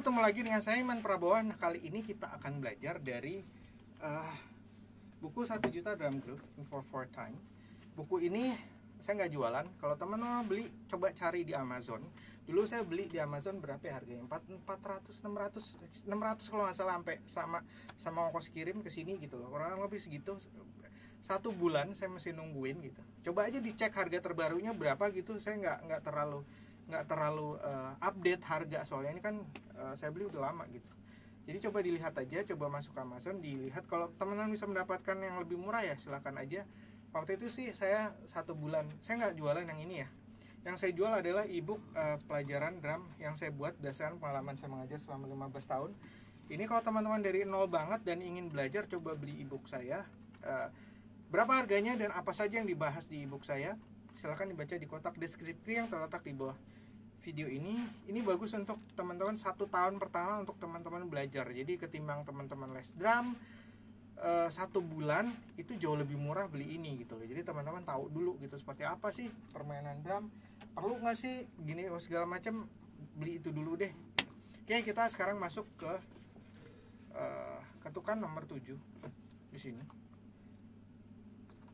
ketemu lagi dengan saya Iman Prabowo. Nah, kali ini kita akan belajar dari uh, buku 1 juta drum group for four time. Buku ini saya nggak jualan. Kalau teman-teman beli, coba cari di Amazon. Dulu saya beli di Amazon berapa ya harganya? 4, 400, 600, 600 kalau nggak salah sampai sama sama ongkos kirim ke sini gitu loh. Kurang lebih segitu. Satu bulan saya masih nungguin gitu. Coba aja dicek harga terbarunya berapa gitu. Saya nggak nggak terlalu nggak terlalu uh, update harga. Soalnya ini kan uh, saya beli udah lama gitu. Jadi coba dilihat aja coba masuk Amazon dilihat. Kalau teman-teman bisa mendapatkan yang lebih murah ya silakan aja. Waktu itu sih saya satu bulan saya nggak jualan yang ini ya. Yang saya jual adalah ebook uh, pelajaran drum yang saya buat berdasarkan pengalaman saya mengajar selama 15 tahun. Ini kalau teman-teman dari nol banget dan ingin belajar coba beli ebook saya. Uh, berapa harganya dan apa saja yang dibahas di ebook saya silahkan dibaca di kotak deskripsi yang terletak di bawah video ini ini bagus untuk teman-teman satu tahun pertama untuk teman-teman belajar. Jadi ketimbang teman-teman les drum uh, satu bulan itu jauh lebih murah beli ini gitu loh. Jadi teman-teman tahu dulu gitu seperti apa sih permainan drum. Perlu nggak sih gini oh, segala macam beli itu dulu deh. Oke kita sekarang masuk ke uh, ketukan nomor 7 di sini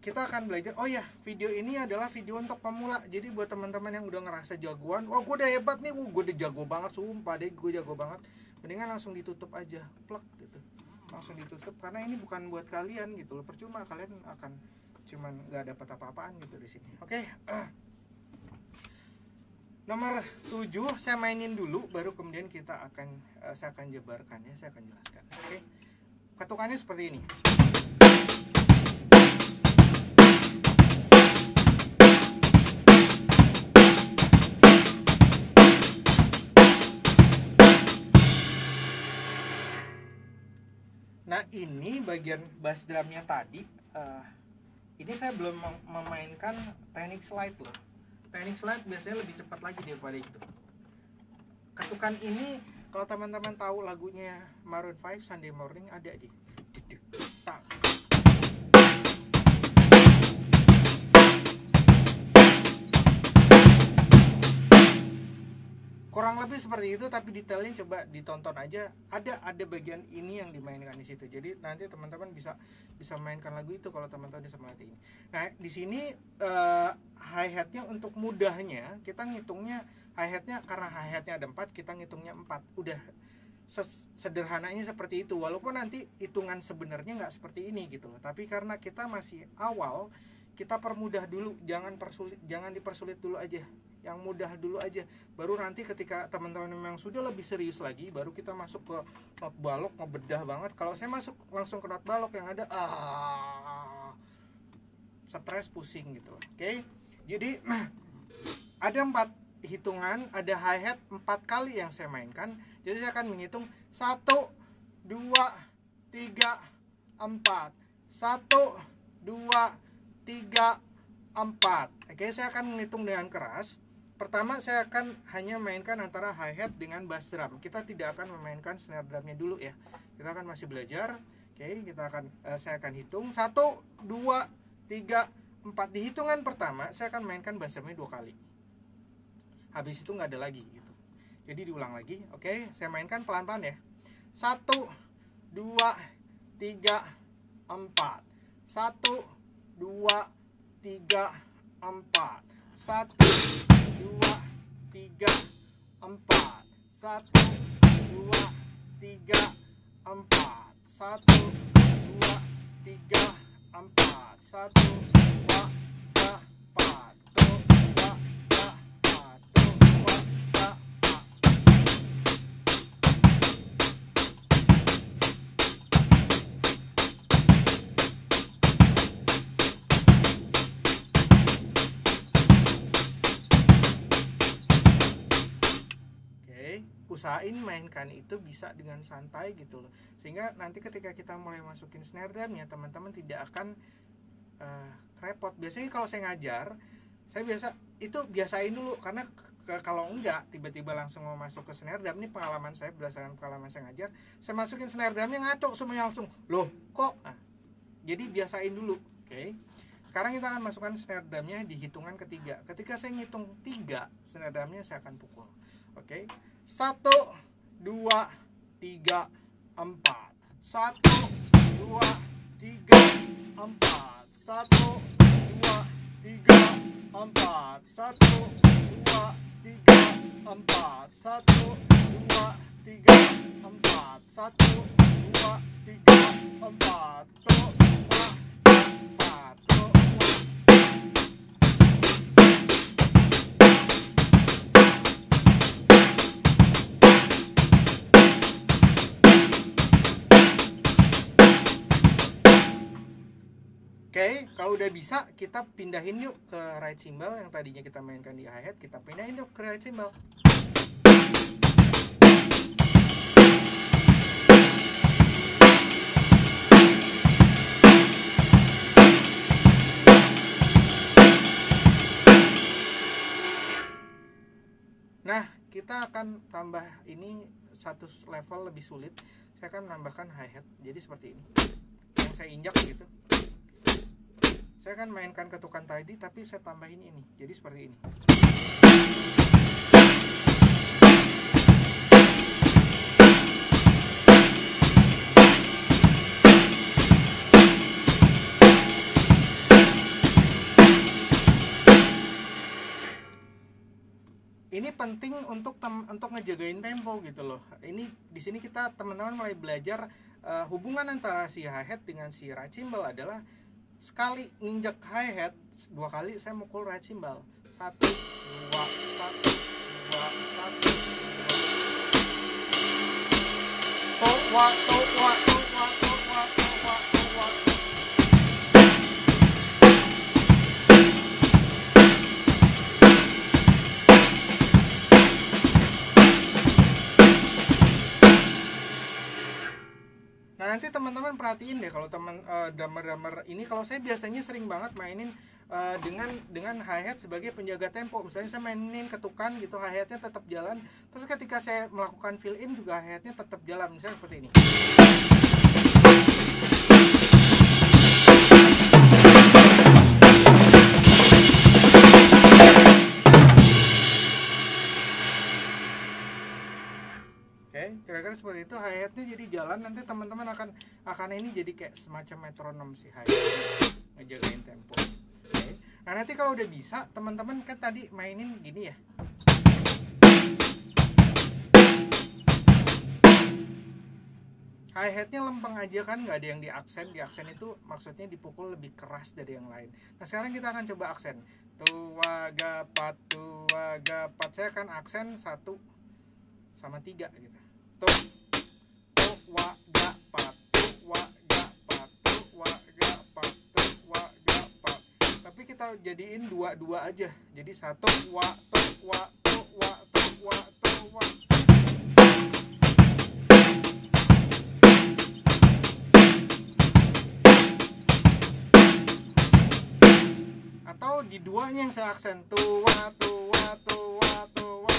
kita akan belajar oh ya video ini adalah video untuk pemula. Jadi buat teman-teman yang udah ngerasa jagoan oh gue udah hebat nih gue udah jago banget sumpah deh gue jago banget. Mendingan langsung ditutup aja plek gitu. Langsung ditutup karena ini bukan buat kalian gitu loh. Percuma kalian akan cuman nggak dapat apa-apaan gitu di sini. Oke okay. nomor 7 saya mainin dulu baru kemudian kita akan uh, saya akan jabarkan ya saya akan jelaskan. Oke okay. ketukannya seperti ini Nah ini bagian bass drumnya tadi uh, Ini saya belum mem memainkan teknik slide loh. Teknik slide biasanya lebih cepat lagi daripada itu. Ketukan ini kalau teman-teman tahu lagunya Maroon 5 Sunday Morning ada di kurang lebih seperti itu tapi detailnya coba ditonton aja. Ada ada bagian ini yang dimainkan di situ. Jadi nanti teman-teman bisa bisa mainkan lagu itu kalau teman-teman bisa melatih ini. Nah di sini uh, hi hatnya untuk mudahnya kita ngitungnya hi hatnya karena hi hatnya ada empat kita ngitungnya empat. Udah sederhananya seperti itu. Walaupun nanti hitungan sebenarnya nggak seperti ini gitu loh. Tapi karena kita masih awal kita permudah dulu. Jangan persulit jangan dipersulit dulu aja yang mudah dulu aja. Baru nanti ketika teman-teman memang sudah lebih serius lagi baru kita masuk ke not balok ngebedah banget. Kalau saya masuk langsung ke not balok yang ada ah stres pusing gitu oke? Okay? jadi ada empat hitungan ada hi hat empat kali yang saya mainkan. Jadi saya akan menghitung satu dua tiga empat. Satu dua tiga empat. Oke? Saya akan menghitung dengan keras Pertama saya akan hanya mainkan antara hi-hat dengan bass drum. Kita tidak akan memainkan snare drumnya dulu ya. Kita akan masih belajar. Oke, kita akan uh, saya akan hitung satu, dua, tiga, empat. Di hitungan pertama saya akan mainkan bass drumnya dua kali. Habis itu nggak ada lagi gitu. Jadi diulang lagi. Oke, saya mainkan pelan-pelan ya. Satu, dua, tiga, empat. Satu, dua, tiga, empat. Satu, dua tiga empat. Satu dua tiga empat. Satu dua tiga empat. Satu dua usahain mainkan itu bisa dengan santai gitu loh. Sehingga nanti ketika kita mulai masukin snare drumnya teman-teman tidak akan uh, repot biasanya kalau saya ngajar saya biasa itu biasain dulu. Karena kalau enggak tiba-tiba langsung mau masuk ke snare drum ini pengalaman saya berdasarkan pengalaman saya ngajar saya masukin snare drumnya ngaco semuanya langsung. Loh kok? Nah, jadi biasain dulu oke? Okay? sekarang kita akan masukkan snare drumnya di hitungan ketiga. Ketika saya ngitung tiga snare drumnya saya akan pukul oke? Okay? satu dua tiga empat. Satu dua tiga empat. Satu dua tiga empat. Satu dua tiga empat. Satu dua tiga empat. Satu dua tiga empat. Tuh empat. Tuh wah Oke, kalau udah bisa kita pindahin yuk ke right cymbal yang tadinya kita mainkan di hi-hat, kita pindahin yuk ke right cymbal. Nah, kita akan tambah ini satu level lebih sulit. Saya akan menambahkan hi-hat. Jadi seperti ini. Yang saya injak gitu saya akan mainkan ketukan tadi tapi saya tambahin ini. Jadi seperti ini. Ini penting untuk tem untuk ngejagain tempo gitu loh. Ini di sini kita teman-teman mulai belajar uh, hubungan antara si hi-hat dengan si right cymbal adalah sekali nginjek hi hat dua kali saya mukul right cymbal satu dua satu dua satu tuh wa tuh wa tuh wa tuh wa tuh wa tuh wa Nah nanti teman-teman perhatiin deh kalau teman uh, drummer-drummer ini kalau saya biasanya sering banget mainin uh, dengan dengan hi-hat sebagai penjaga tempo. Misalnya saya mainin ketukan gitu hi-hatnya tetap jalan. Terus ketika saya melakukan fill in juga hi-hatnya tetap jalan. Misalnya seperti ini. Kira-kira seperti itu hi-hatnya jadi jalan nanti teman-teman akan akan ini jadi kayak semacam metronom sih hi ngejagain tempo. Oke. Nah, nanti kalau udah bisa, teman-teman kan tadi mainin gini ya. Hi-hatnya lempeng aja kan, nggak ada yang di aksen. Di aksen itu maksudnya dipukul lebih keras dari yang lain. Nah, sekarang kita akan coba aksen. Tua, gapat, tua, gapat. Saya akan aksen satu sama tiga gitu kita jadiin dua dua aja. Jadi satu wa tuh wa tuh wa tuh wa tuh wa atau di duanya yang saya aksen tua tua tua tua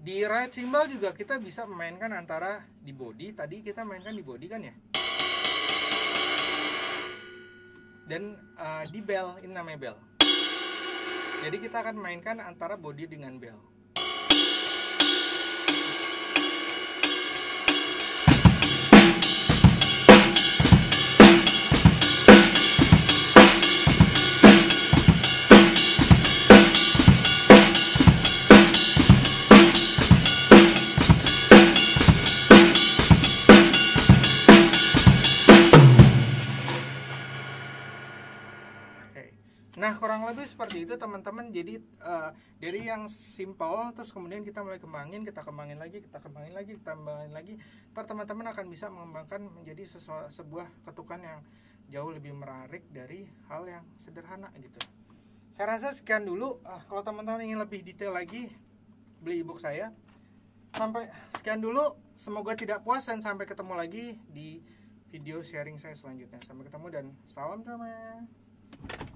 di right cymbal juga kita bisa memainkan antara di body tadi kita mainkan di body kan ya? Dan uh, di bell ini namanya bell. Jadi kita akan mainkan antara body dengan bell Nah kurang lebih seperti itu teman-teman. Jadi uh, dari yang simple terus kemudian kita mulai kembangin, kita kembangin lagi, kita kembangin lagi, kita kembangin lagi. Ntar teman-teman akan bisa mengembangkan menjadi sebuah ketukan yang jauh lebih menarik dari hal yang sederhana gitu. Saya rasa sekian dulu. Uh, kalau teman-teman ingin lebih detail lagi, beli ebook saya. Sampai sekian dulu. Semoga tidak puas dan sampai ketemu lagi di video sharing saya selanjutnya. Sampai ketemu dan salam damai.